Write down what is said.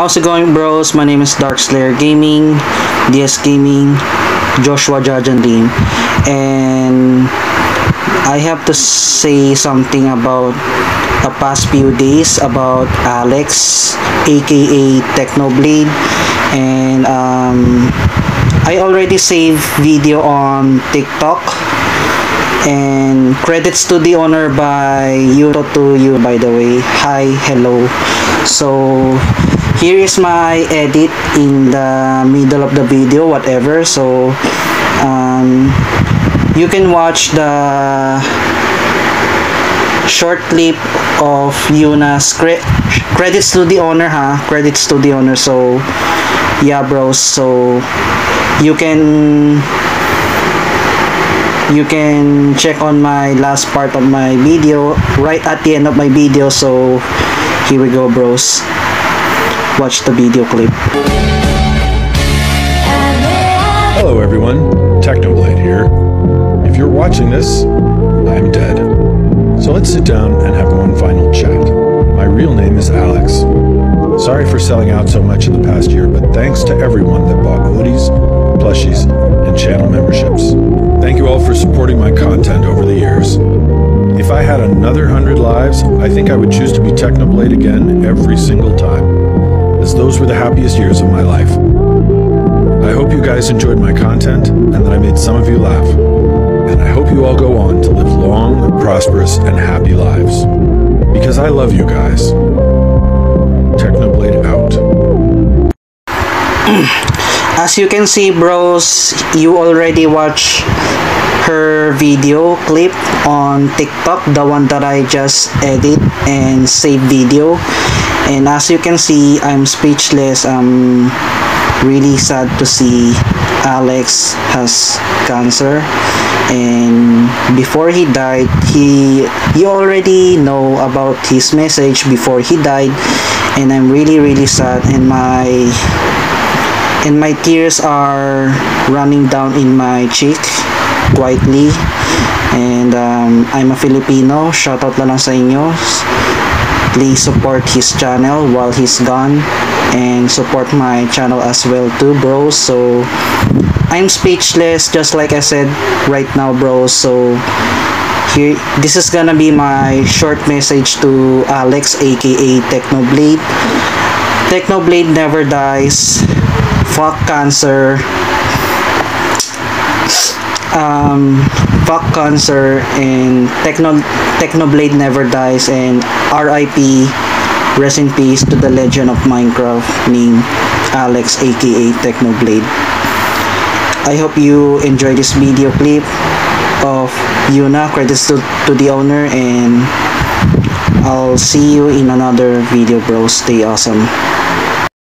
How's it going bros? My name is Dark Slayer Gaming, DS Gaming, Joshua Jajandim and I have to say something about the past few days about Alex aka Technoblade. And um, I already saved video on TikTok. And credits to the owner by Euro to you by the way. Hi hello. So here is my edit in the middle of the video whatever. So um, you can watch the short clip of Yuna's cre- credits to the owner ha? Credits to the owner. So yeah bros so you can you can check on my last part of my video right at the end of my video. So here we go bros watch the video clip Hello everyone, Technoblade here. If you're watching this, I'm dead. So let's sit down and have one final chat. My real name is Alex. Sorry for selling out so much in the past year, but thanks to everyone that bought hoodies, plushies, and channel memberships. Thank you all for supporting my content over the years. If I had another hundred lives, I think I would choose to be Technoblade again every single time, as those were the happiest years of my life. I hope you guys enjoyed my content and that I made some of you laugh. And I hope you all go on to live long, prosperous, and happy lives. Because I love you guys. Technoblade out. as you can see bros you already watch her video clip on tiktok the one that i just edit and save video. And as you can see i'm speechless. I'm really sad to see alex has cancer. And before he died he he already know about his message before he died. And i'm really really sad. And my and my tears are running down in my cheek quietly and um, I'm a Filipino. Shoutout na lang sa inyo. Please support his channel while he's gone. And support my channel as well too bros so I'm speechless just like I said right now bros so here this is gonna be my short message to Alex aka Technoblade. Technoblade never dies. Fuck cancer um fuck cancer and techno technoblade never dies and rip rest in peace to the legend of minecraft named alex aka technoblade. I hope you enjoy this video clip of yuna. Credits to, to the owner and i'll see you in another video bro. Stay awesome